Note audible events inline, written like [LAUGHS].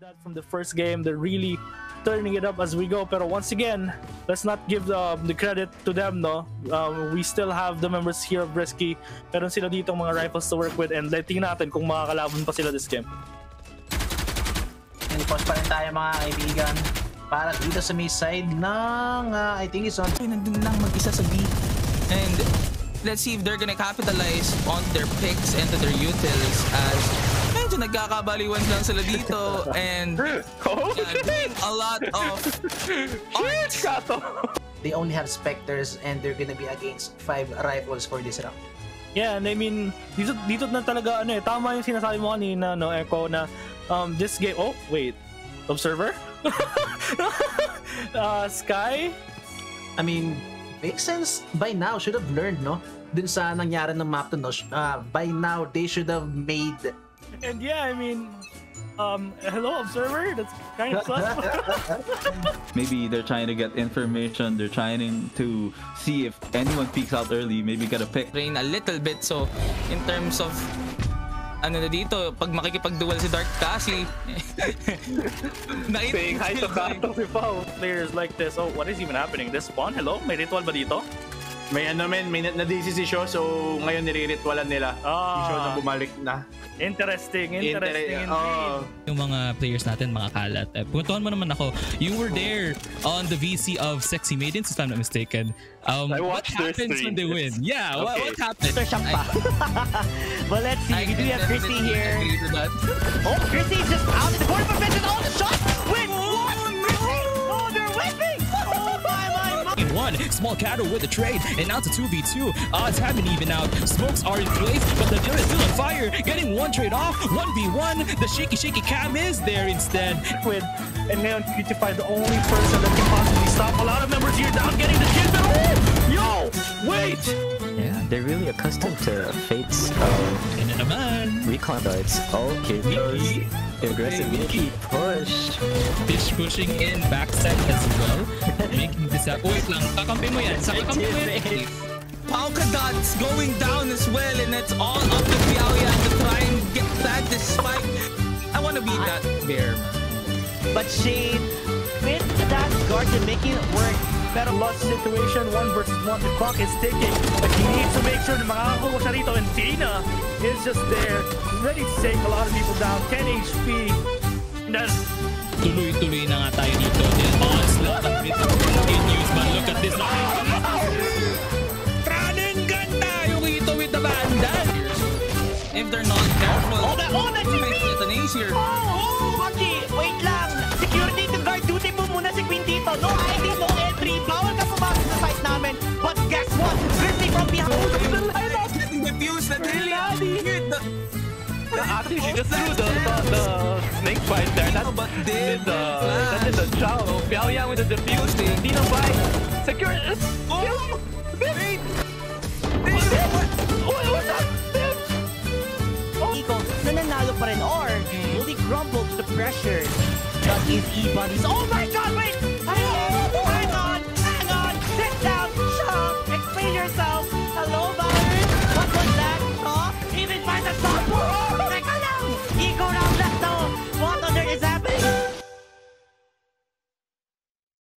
that from the first game. They're really turning it up as we go. Pero once again, let's not give the, the credit to them, no? Um, we still have the members here of Bresky. Meron sila dito mga rifles to work with and letting natin kung makakalaban pa sila this game. Nilipos pa rin tayo mga kaibigan. Para dito sa may side ng, uh, I think it's on. Nandun lang mag-isa sa B. And let's see if they're gonna capitalize on their picks and to their utils as nagkakabaliwan lang sila dito and Oh, yeah, doing a lot of art. They only have Spectres and they're gonna be against 5 rifles for this round. Yeah, and I mean, dito, dito na talaga, ano eh, tama yung sinasabi mo kanina, no, Echo, na um, this game, oh, wait, Observer? [LAUGHS] uh, Sky? I mean, makes sense by now. Should have learned, no? Dun sa nangyari ng map to, no? Uh, by now, they should have made... And yeah, I mean, um, hello, Observer? That's kind of sus. [LAUGHS] Maybe they're trying to get information. They're trying to see if anyone peeks out early. Maybe get a pick. Rain a little bit so in terms of ano na dito, pag makikipag-duel si Dark Cassie, [LAUGHS] Saying hi to Kato si Pao. Players like this, oh, what is even happening? This spawn, hello? May ritual ba dito? May ano men, may na DC si Shaw, so ngayon nire-ritualan nila. Ah. Si Shaw na bumalik na. Interesting, interesting Inter- indeed. oh. yung mga players natin, mga kalat. Eh, puntuhan mo naman ako. You were there on the VC of Sexy Maidens, if I'm not mistaken. Um, I what happens when they win? Yeah, what, Okay. what happens? Mr. Shampa. but let's see, I we do have definitely here. Oh, Christy's just out in the corner for Vincent. Oh, the shot! Win! What? Christy! Oh, they're whipping! Oh, my, my, my. In one, small cattle with a trade, and now to 2v2. Odds haven't even out. Smokes are in place, but the deal is still on fire. Getting one trade off, 1v1. The shaky, shaky cam is there instead. With, and ngayon, Cutify, the only person that can possibly stop a lot of members here down getting the kill. Pero, oh, yo, wait! Yeah, they're really accustomed to Fate's um, And then naman, recon darts. Okay, those aggressive Mickey push. Fish pushing in backside as well. This up. Wait lang, kakampi mo yan. Sa kakampi mo yan. Pauka Dots going down as well and it's all up to Piauya to try and get that despite I want to beat that bear. But Shade with that guard to make it work. Pero lost situation, one versus one. The clock is ticking, but he needs to make sure na makakakuha siya rito. And Tina is just there, ready to take a lot of people down. 10 HP. And then, Tuloy-tuloy na nga tayo dito. The onslaught of If they're not careful, Oh, that- oh, that's they a might get an ace here. Oh, oh, Maki! Wait lang! Security to guard duty mo muna si Queen dito. No ID, no entry. Bawal ka pumasok sa site namin. But guess what? Christy from behind. Oh, Getting the fuse that really hit the Actually, she just threw the, the, the snake fight there. That but did did the, that did the chow. Piao Yang with the defuse. Dino fight. Secure. Oh! Nananalo R, will he crumble to the pressure? That is E-Buddies. Oh my God, wait!